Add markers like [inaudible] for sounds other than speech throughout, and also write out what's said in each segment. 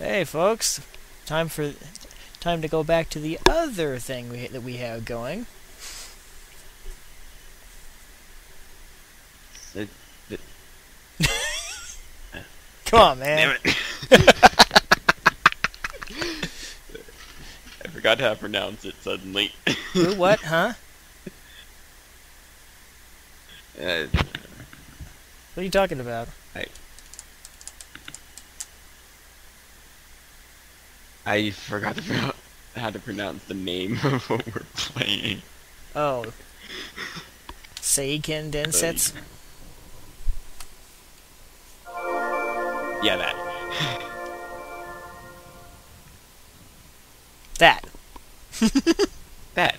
Hey, folks. Time for time to go back to the other thing we, that we have going. It- [laughs] Come on, man. [laughs] I forgot how to pronounce it suddenly. Who, what? Huh? [laughs] Uh, What are you talking about? I forgot to how [laughs] to pronounce the name [laughs] of what we're playing. Oh. Seiken Densetsu? Yeah, that. That. [laughs] That.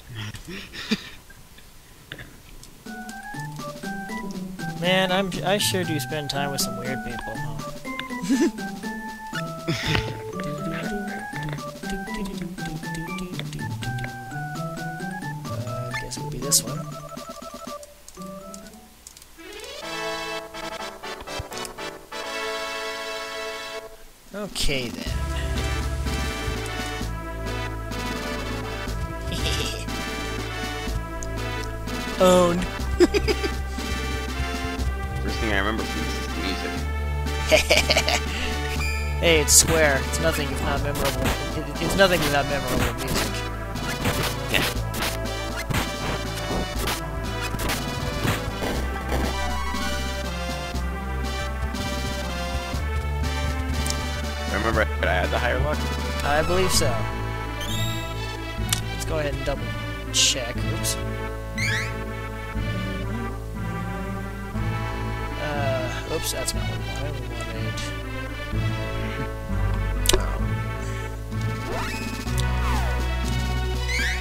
Man, I'm I sure do spend time with some weird people. Huh? This one. Okay then. [laughs] Owned. First thing I remember from this is the music. [laughs] Hey, it's Square. It's nothing if not memorable. It, it's nothing without memorable music. I remember I had the higher luck. I believe so. Let's go ahead and double check. Oops. Uh, oops, that's not what we wanted. Um,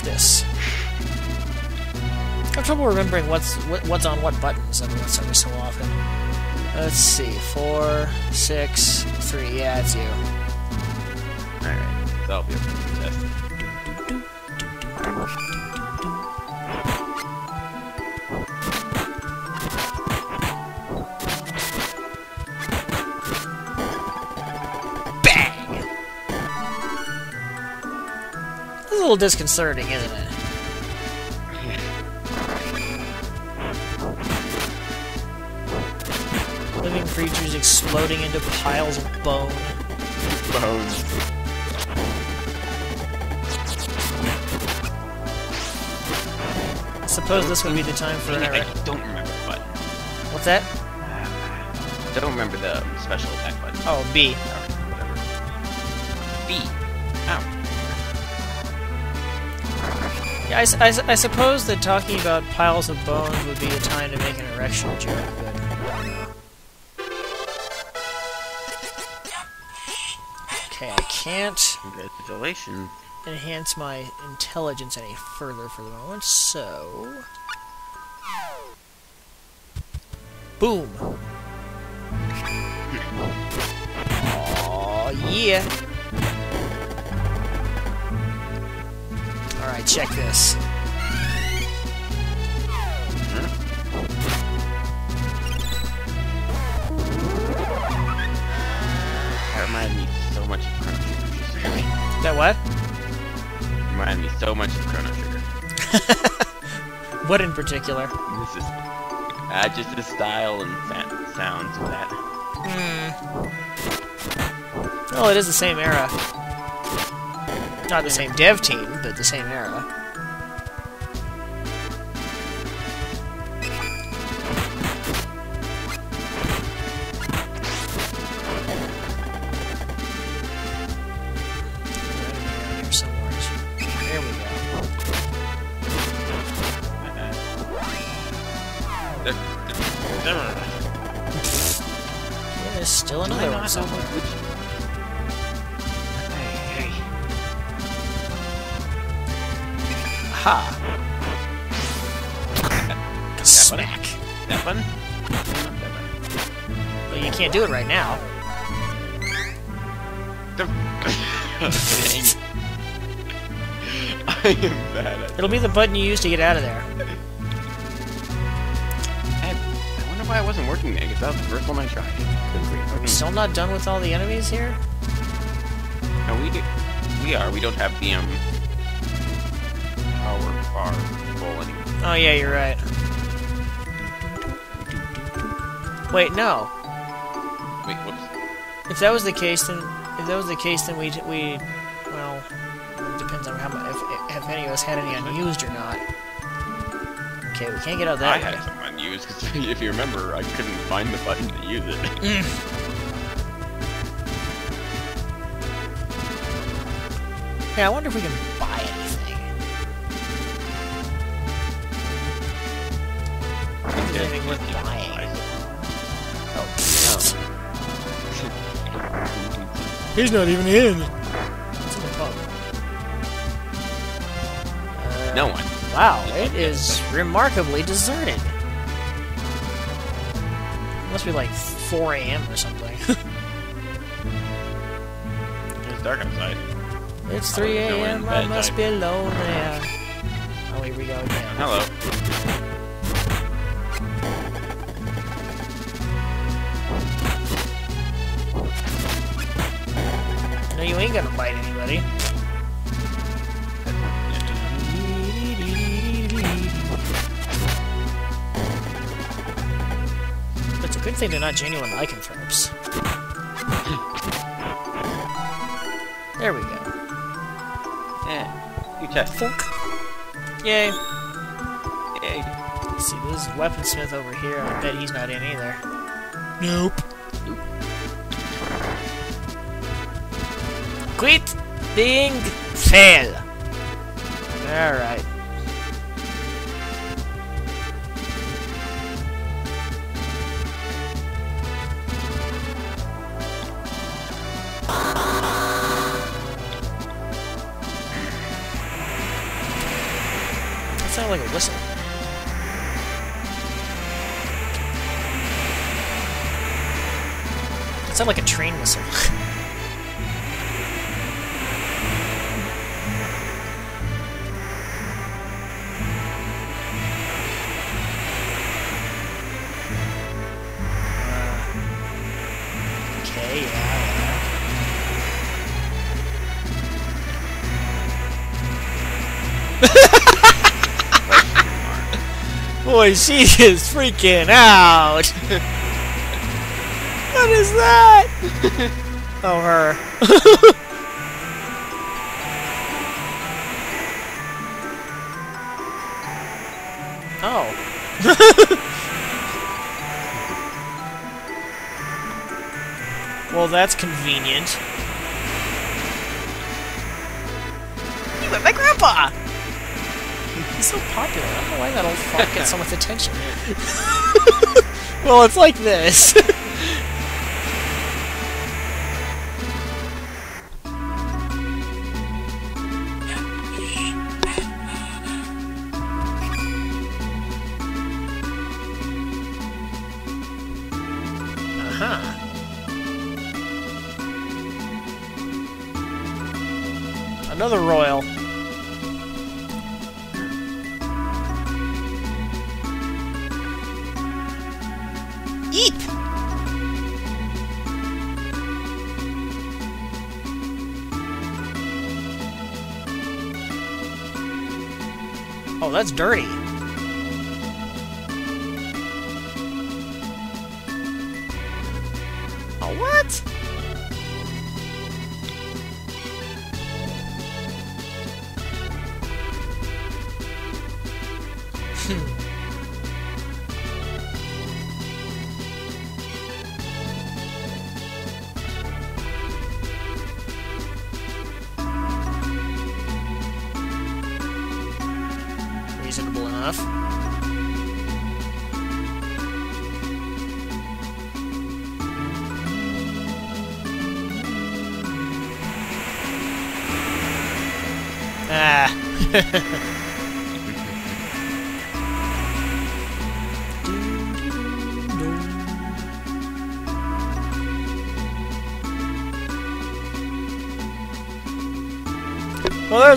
this. I have trouble remembering what's what, what's on what buttons every once every so often. Let's see, four, six, three. Yeah, it's you. That'll be a test. Bang! This is a little disconcerting, isn't it? Living creatures exploding into piles of bone. Bones. Suppose this would be the time for an I don't remember the button. What's that? I don't remember the special attack button. Oh, B. Whatever. B. Ow. Yeah, I, I I suppose that talking about piles of bones would be a time to make an erection joke, but I don't know. Okay, I can't Congratulations. Enhance my intelligence any further for the moment, so... Boom! Oh yeah! Alright, check this. That reminded me so much of Trigger. That what? Me so much of Chrono Trigger. [laughs] What in particular? This is uh, just the style and sa- sounds of that. Hmm. Well, it is the same era. Not the same dev team, but the same era. Button you use to get out of there. I, I wonder why it wasn't working there, because that was the first one I tried. Couldn't Still not done with all the enemies here? No, we do. We are. We don't have the um power bar full anymore. Oh yeah, you're right. Wait, no. Wait, whoops. If that was the case, then if that was the case, then we we well, it depends on how much any of us had any unused or not. Okay, we can't get out that I that had some unused because if you remember, I couldn't find the button to use it. [laughs] Mm. Yeah, I wonder if we can buy anything. Is anything worth buying? Oh, [laughs] he's not even in. No one. Wow, it is remarkably deserted. It Must be like 4 a.m. or something. [laughs] It's dark outside. it's 3 Oh, no, we're in a.m. I must be alone there. Oh, here we go again. Hello. No, you ain't gonna bite anybody. Good thing they're not genuine lycanthropes. There we go. Yeah. You check. Thunk. Yay. Yay. Let's see, there's a weaponsmith over here. I bet he's not in either. Nope. Quit being fail. Alright. It sounded like a train whistle. [laughs] Uh, okay, yeah, yeah. [laughs] Boy, she is freaking out. [laughs] what is that? [laughs] oh, her. [laughs] oh. [laughs] well, that's convenient. You met my grandpa! He's so popular. I don't know why that old fuck gets so much attention. well, it's like this. Eat! Oh, that's dirty.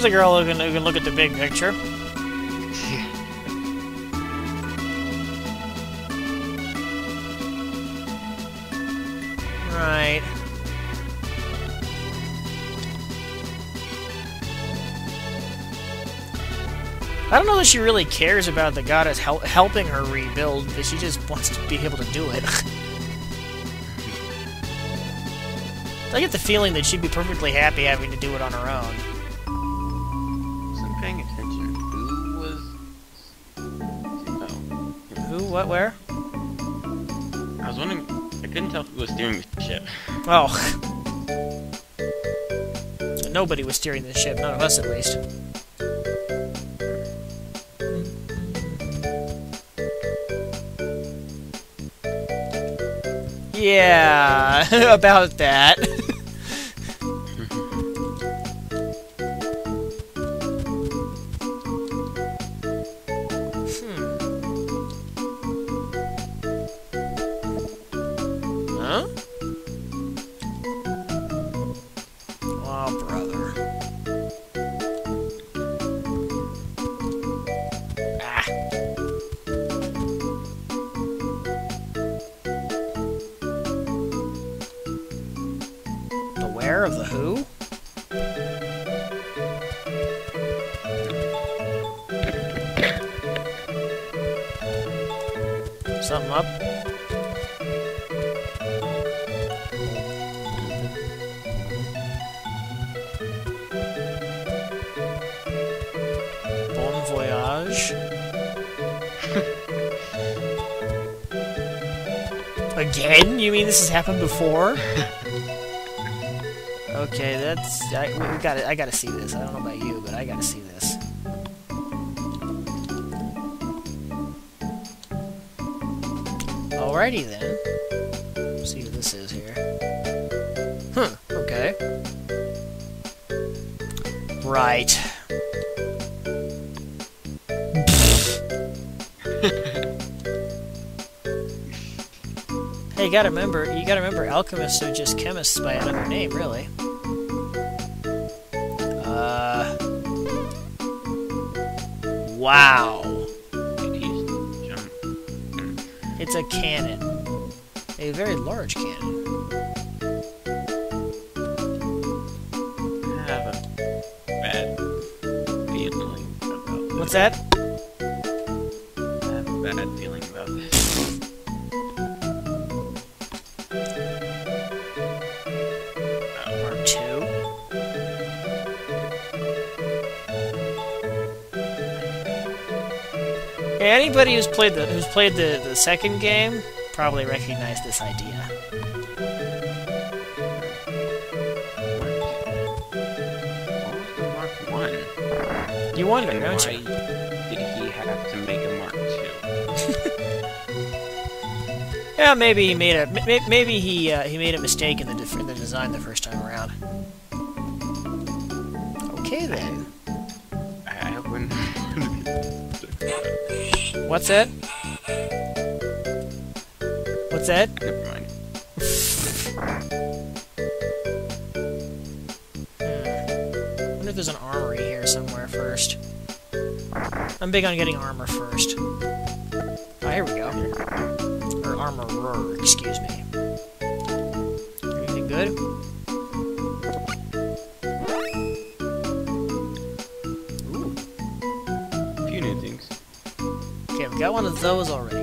There's a girl who can, who can look at the big picture. [laughs] right. I don't know that she really cares about the goddess hel helping her rebuild, but she just wants to be able to do it. [laughs] I get the feeling that she'd be perfectly happy having to do it on her own. What? Where? I was wondering. I couldn't tell who was steering the ship. Oh. Nobody was steering the ship, none of us at least. Yeah, [laughs] about that. The of the who? Something up? Bon voyage. [laughs] Again? You mean this has happened before? [laughs] okay, that's I, we gotta. I gotta see this. I don't know about you, but I gotta see this. Alrighty then. Let's see what this is here. Huh. Okay. Right. [laughs] Hey, you gotta remember, you gotta remember, alchemists are just chemists by another name, really. Wow. It's a cannon. A very large cannon. I have a bad feeling about. What's that? Anybody who's played the who's played the, the second game probably recognized this idea. What was the Mark One? You wonder, And don't why you? did he have to make a Mark Two? [laughs] Yeah, maybe he made a maybe he uh, he made a mistake in the in the design the first time What's that? What's that? Never mind. Hmm. I wonder if there's an armory here somewhere first. I'm big on getting armor first. Oh, here we go. Or armorer, excuse me. Anything good? Got one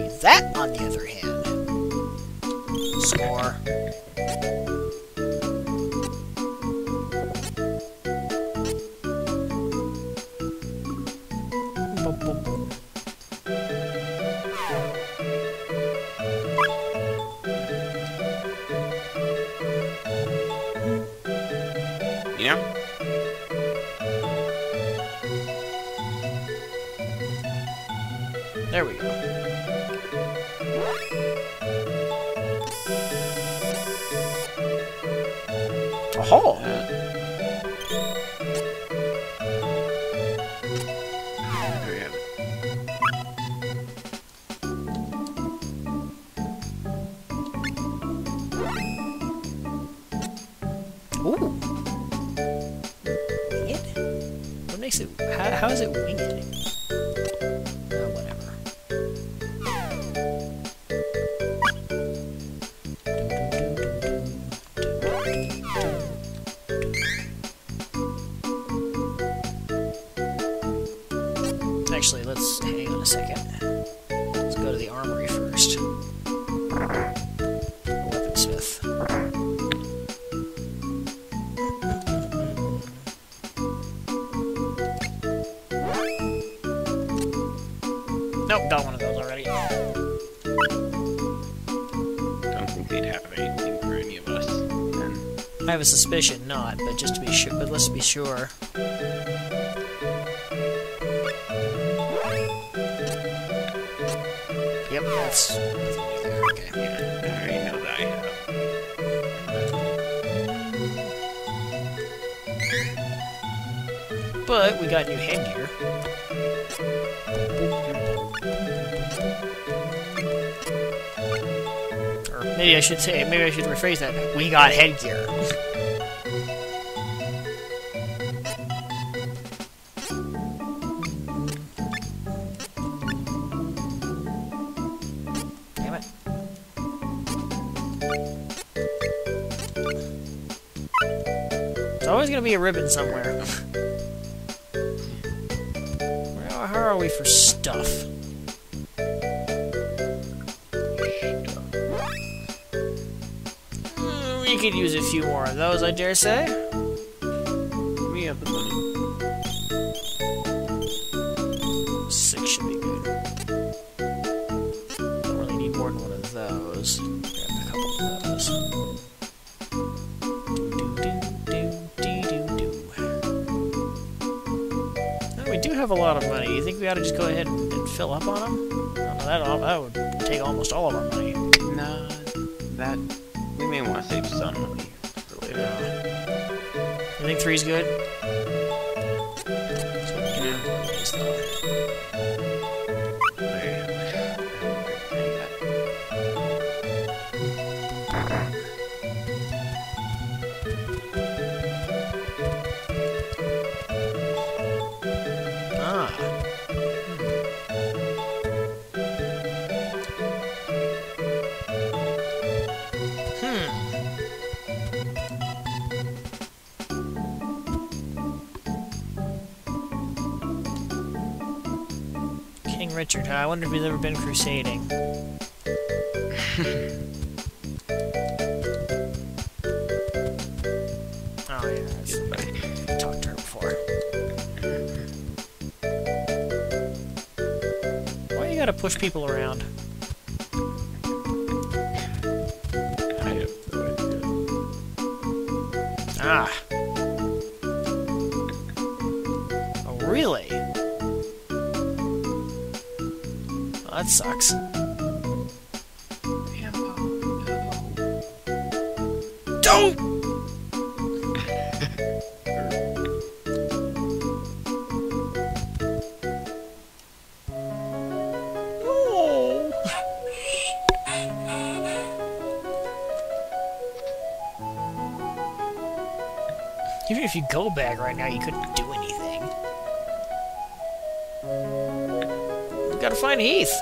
have a suspicion not, but just to be sure. But let's be sure. Yep, that's. Okay. yeah, I know that I. But we got new headgear. Or maybe I should say, maybe I should rephrase that. We got headgear. Always gonna be a ribbon somewhere. Where- How are we for stuff? Hmm, We could use a few more of those, I dare say. Ought to just go ahead and, and fill up on them? No, that, that would take almost all of our money. Nah, that we may want to save some money for later. You think three's good? Richard? I wonder if he's ever been crusading. [laughs] oh yeah, that's, buddy. talked to her before. [laughs] Why you gotta push people around? You go back right now, you couldn't do anything. We gotta find Heath.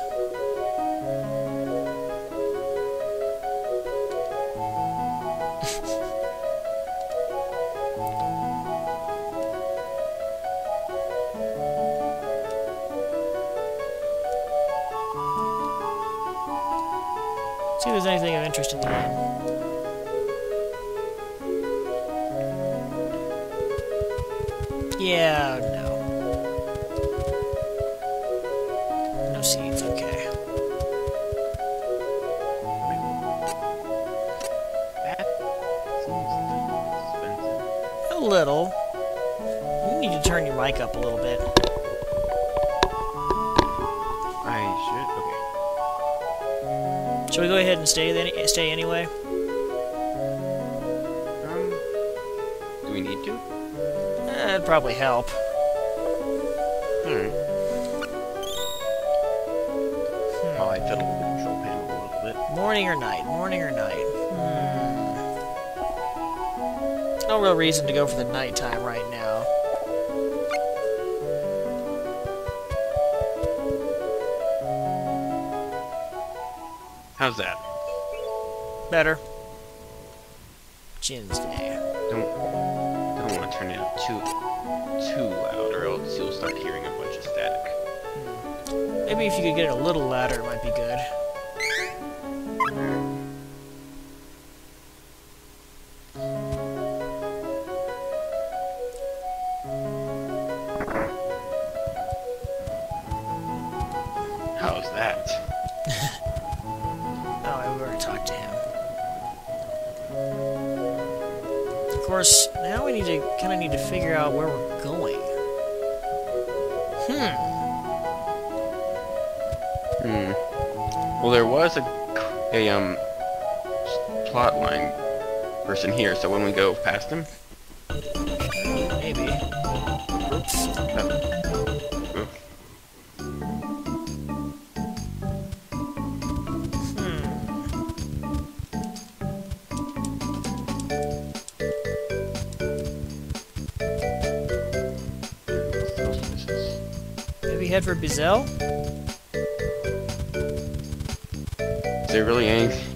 Reason to go for the nighttime right now. How's that? Better. Jinn's Day. Don't don't want to turn it up too too loud, or else you'll start hearing a bunch of static. Hmm. Maybe if you could get it a little louder, it might be good. Person here, so when we go past him, Maybe. Oops. Hmm. Maybe head for Byzel? is there really anything?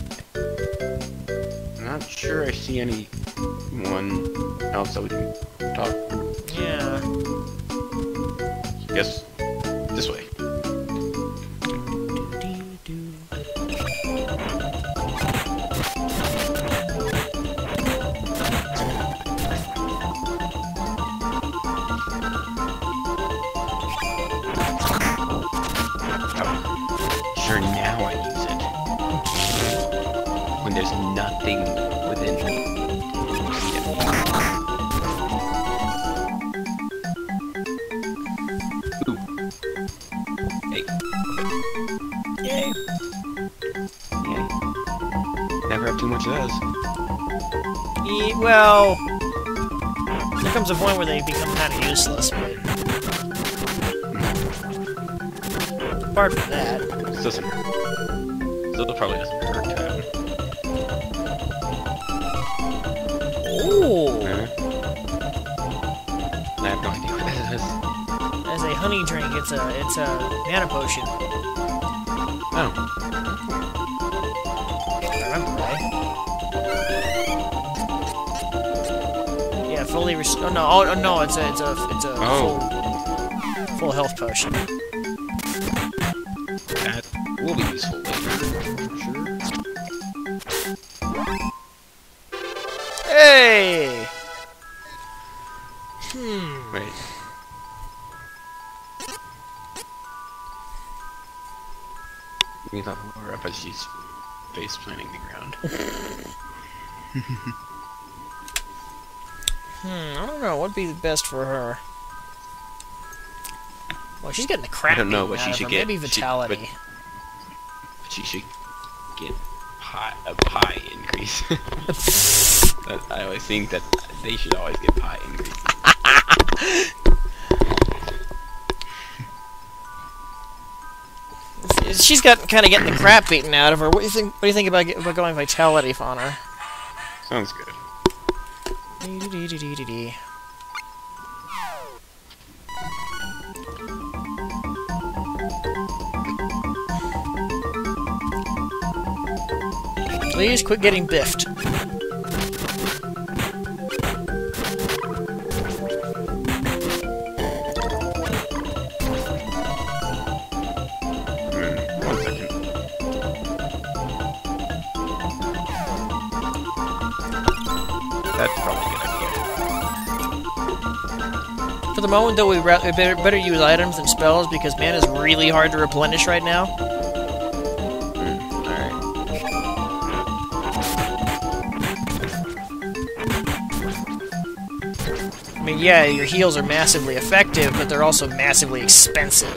I'm sure I see anyone else that we can talk to. Yeah. Guess well, there comes a point where they become kind of useless, but apart from that, Still some. Still probably doesn't hurt to have. oh, Uh, I have no idea what that is. as a honey drink, it's a it's a mana potion. Oh, fully rest- Oh no! Oh, no! It's a it's a it's a Oh. full, full health potion. that will be useful later, sure. Hey. Best for her? Well, she's getting the crap. I don't know what she should her. get. Maybe She- vitality. But she should get pie, a pie increase. [laughs] I always think that they should always get pie increase. [laughs] She's got kind of getting the crap beaten out of her. What do you think? What do you think about, about going vitality on her? Sounds good. Please quit getting biffed. One second. That's probably a good idea. For the moment, though, we better, better use items than spells because mana is really hard to replenish right now. Yeah, your heals are massively effective, but they're also massively expensive.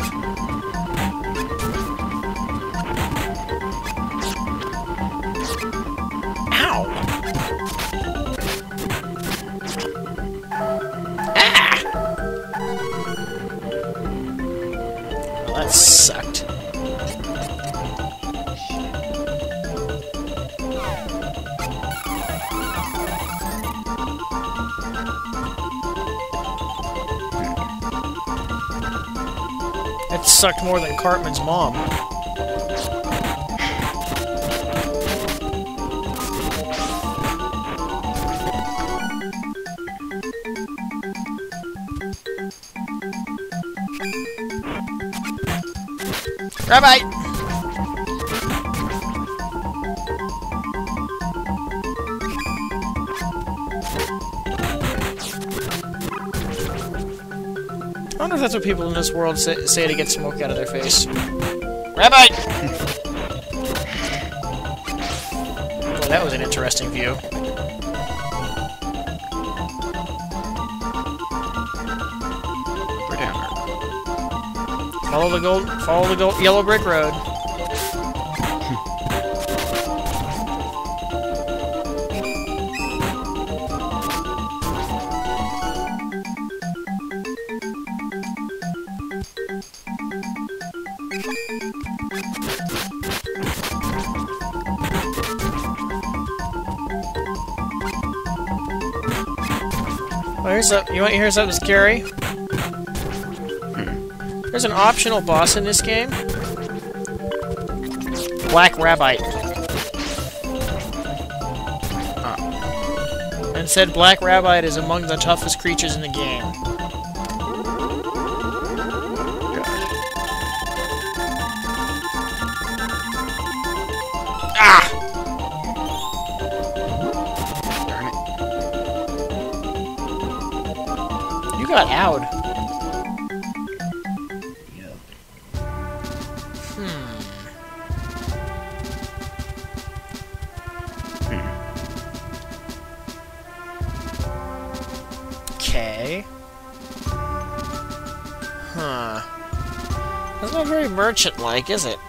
That sucked more than Cartman's mom. Rabbi! That's what people in this world say, say to get smoke out of their face. Rabbi! well, that was an interesting view. We're down. Follow the gold, follow the gold, yellow brick road. Here's you want to hear something scary? There's an optional boss in this game. Black Rabite. And said Black Rabite is among the toughest creatures in the game. Got out. Hmm. Okay. Huh. That's not very merchant-like, is it?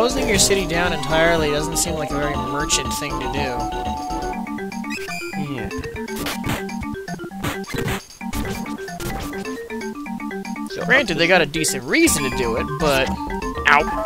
Closing your city down entirely doesn't seem like a very merchant thing to do. Yeah. So, Granted, they got a decent reason to do it, but... Ow.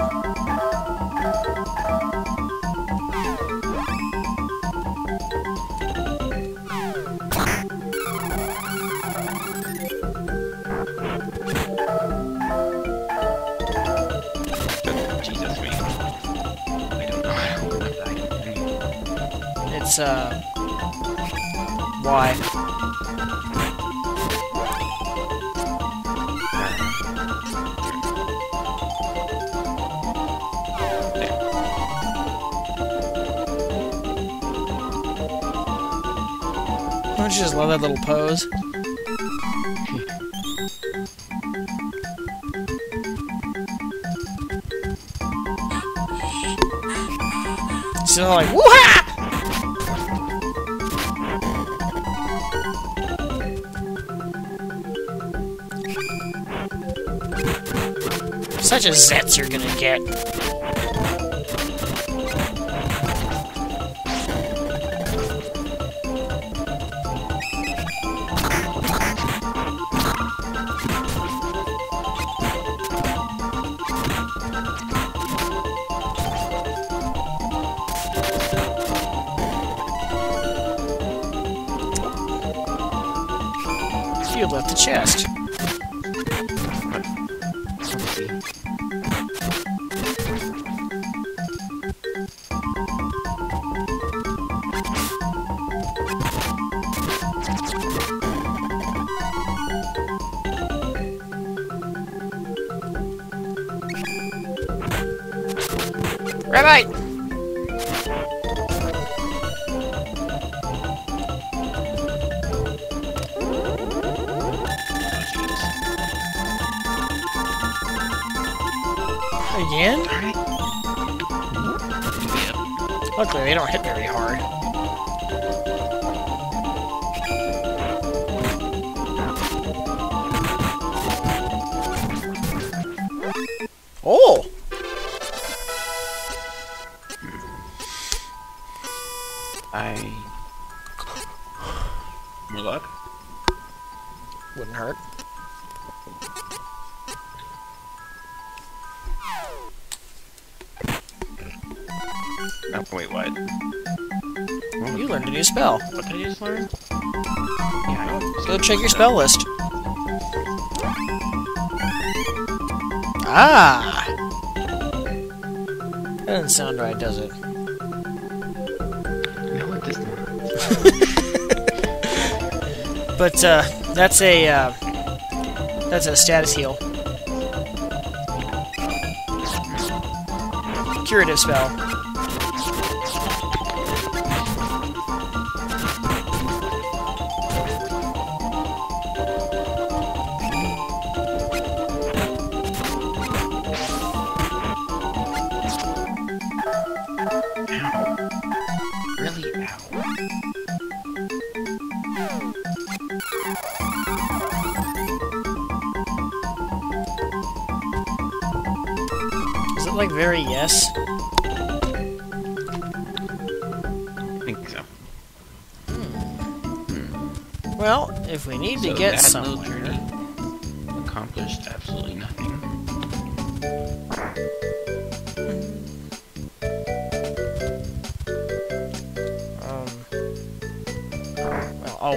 Love that little pose? So like, woo-ha! Such a zets you're gonna get. They don't hit very hard. Oh! I. spell. What did I just learn? Yeah, I don't. Go check your spell list. Ah! That doesn't sound right, does it? No, it does not. But, uh, that's a, uh, that's a status heal. Curative spell. Ow. Really? Ow. Is it like very yes? I think so. Hmm. Well, if we need to get that somewhere... journey accomplished absolutely nothing.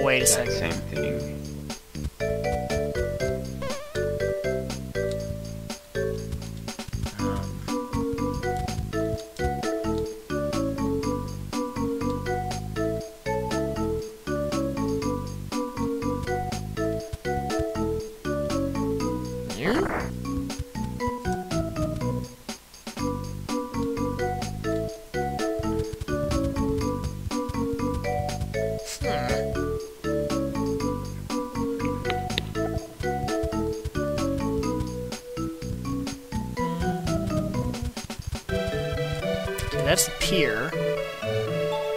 Oh, wait a second. same thing. That's the pier.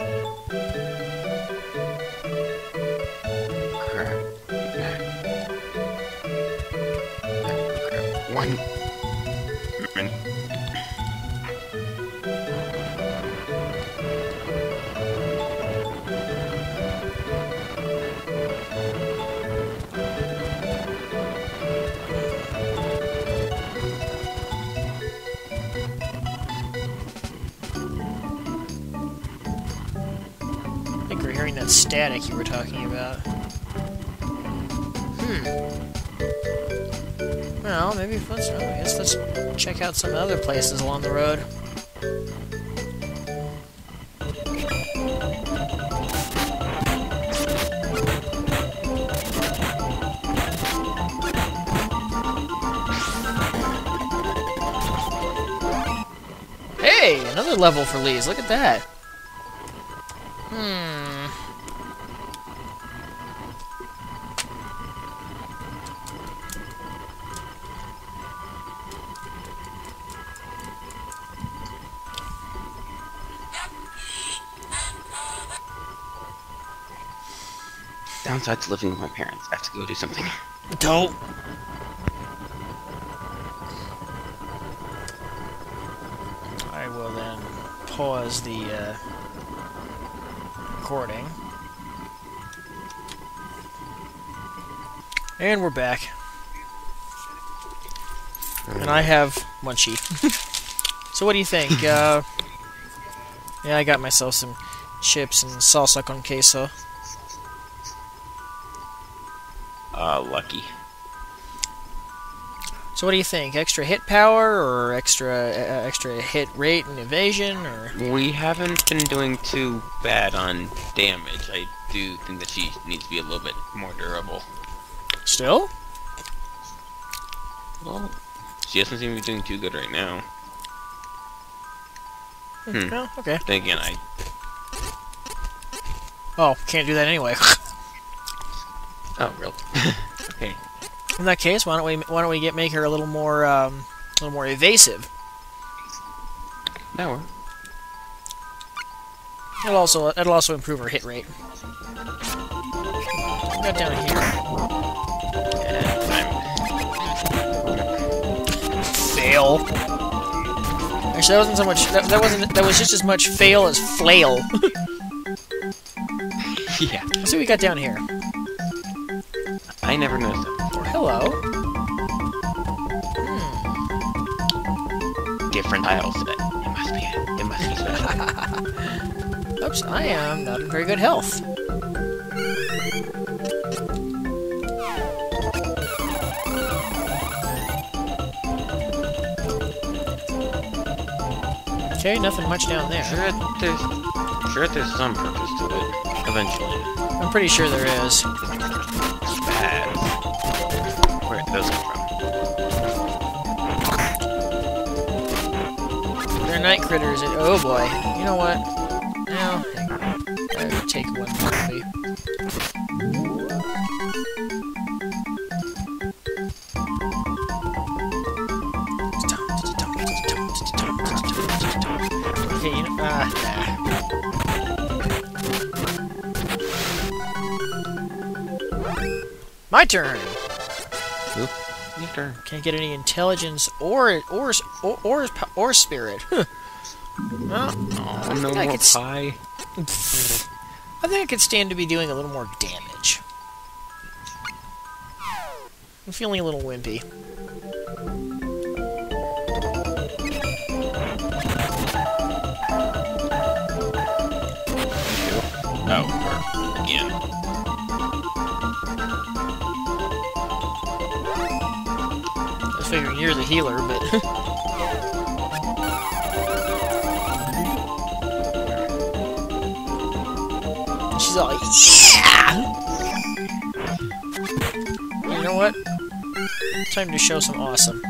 Static you were talking about. Hmm. Well, maybe let's, I guess let's check out some other places along the road. Hey, another level for Lise. Look at that. Hmm. Downside to living with my parents. I have to go do something. Don't. I will then pause the uh, recording. And we're back. And I have Munchie. [laughs] so what do you think? [laughs] Uh, yeah, I got myself some chips and salsa con queso. Uh, lucky. So what do you think? Extra hit power or extra uh, extra hit rate and evasion or We haven't been doing too bad on damage. I do think that she needs to be a little bit more durable. still? Well, she doesn't seem to be doing too good right now. Hmm. No? Okay. Then again, I Oh, can't do that anyway. [laughs] oh really? [laughs] okay. In that case, why don't we why don't we get make her a little more um, a little more evasive? That works. It'll also it'll also improve her hit rate. Got down here. And Fail. Actually, that wasn't so much. That, that wasn't. That was just as much fail as flail. I'm [laughs] [laughs] yeah. Let's see what we got down here. I I never noticed that before. Hello. Hmm. Different tiles. today. It must be. It must be special. [laughs] Oops, I am not in very good health. Okay, nothing much down there. sure, there's. Sure, there's some purpose to it. Eventually. I'm pretty sure there is. Those come from? They're night critters. Oh boy. You know what? Now. I would take one maybe. Okay, you know, ah, nah. My turn. Your turn. Can't get any intelligence or or or or, or spirit. [laughs] Huh. Well, Oh, no I more could pie. I think I could stand to be doing a little more damage. I'm feeling a little wimpy. Oh, you're the healer, but [laughs] she's all yeah. You know what? Time to show some awesome.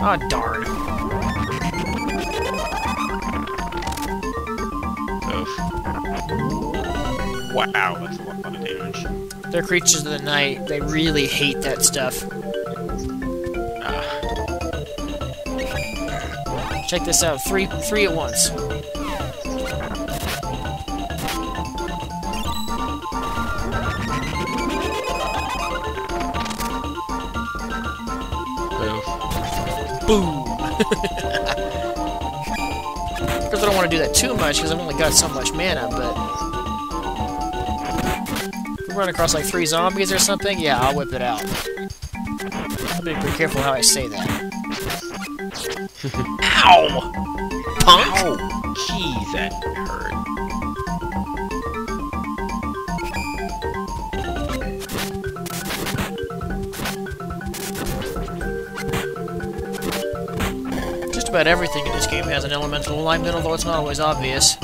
Ah, darn. Oof. Wow, that's a lot of damage. They're creatures of the night. They really hate that stuff. Ah, Check this out. Three, three at once. Boom. [laughs] Because I don't want to do that too much, because I've only got so much mana, but... If we run across like three zombies or something, yeah, I'll whip it out. I'll be pretty careful how I say that. [laughs] Ow! Punk! Ow! Jeez, that hurt. Just about everything in this game has an elemental alignment, although it's not always obvious.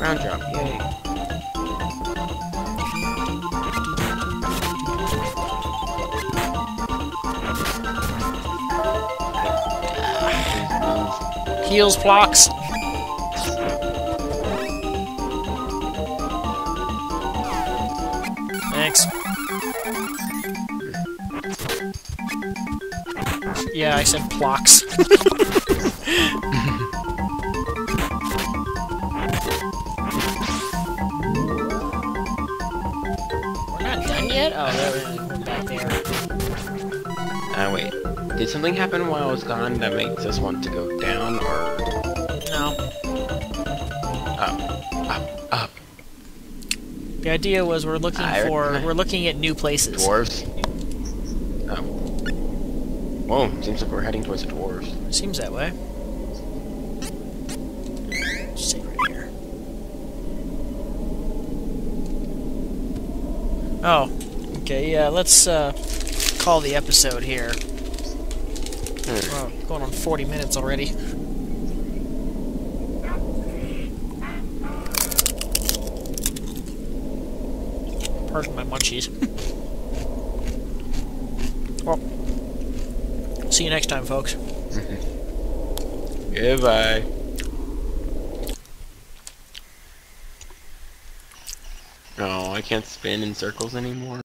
Round drop, yay. Heals, blocks. Thanks. Yeah, I said plocks. [laughs] We're not done yet? Oh, there, we're back Did something happen while I was gone that makes us want to go down, or No. up, up, up? The idea was we're looking I for we're looking at new places. Dwarves? Oh. Whoa, seems like we're heading towards the dwarves. Seems that way. Stay right here. Oh, okay. Yeah, let's uh, call the episode here. Oh, going on 40 minutes already. Pardon my munchies. [laughs] well, see you next time, folks. [laughs] Goodbye. Oh, I can't spin in circles anymore.